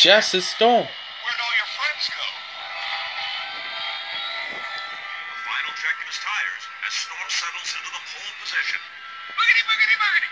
Jackson Storm. Where'd all your friends go? A final check of his tires as Storm settles into the pole position. Boogity, boogity, boogity.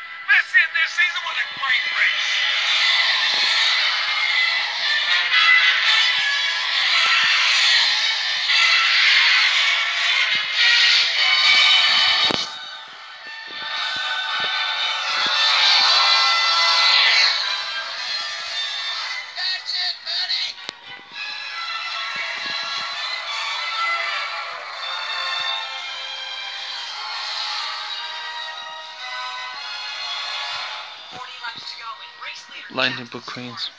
Lightning Book Queens.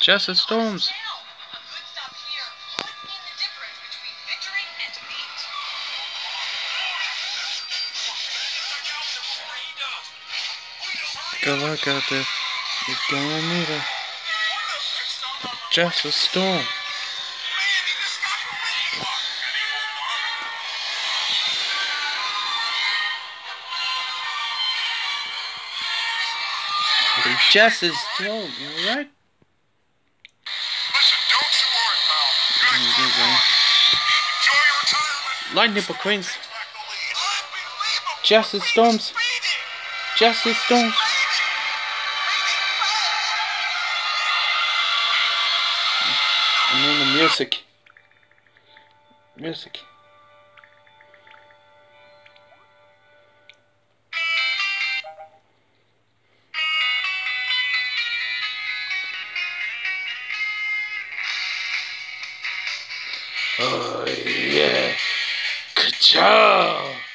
Jackson Storms. Good luck out there. You're gonna need a Jackson Storm. Jess is still. Listen, don't you worry, pal. Good. Enjoy your retirement. Lightning Queens. Jess is Storms. Jess is Storms. And then the music. Music. 어, 예. 그쵸.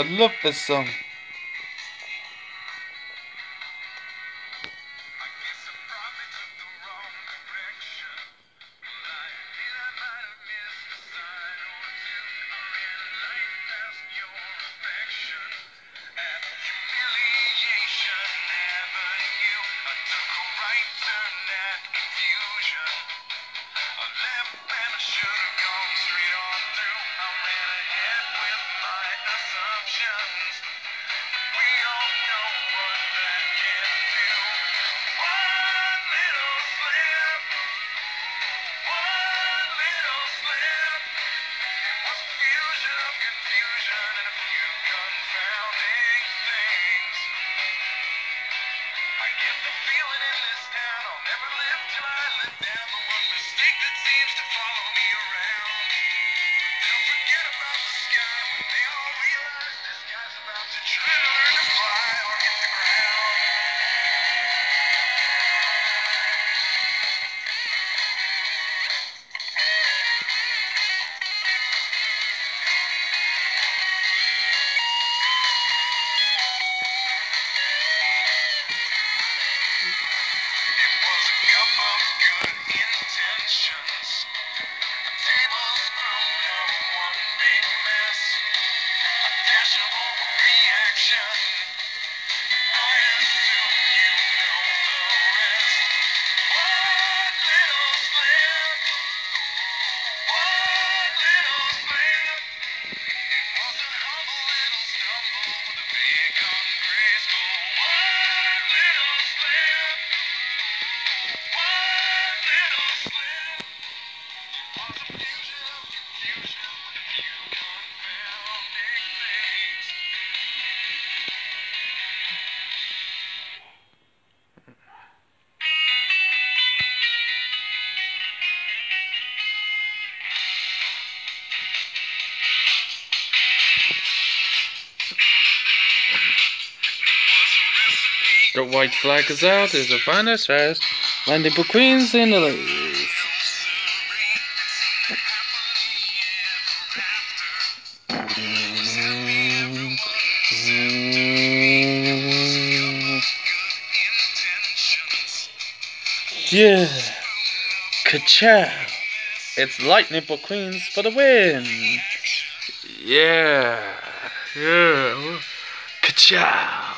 I love this song. The white flag is out, it's a final stress. Landing for Queens in the lead. Yeah, ka It's Lightning McQueens for the win. Yeah, yeah, ka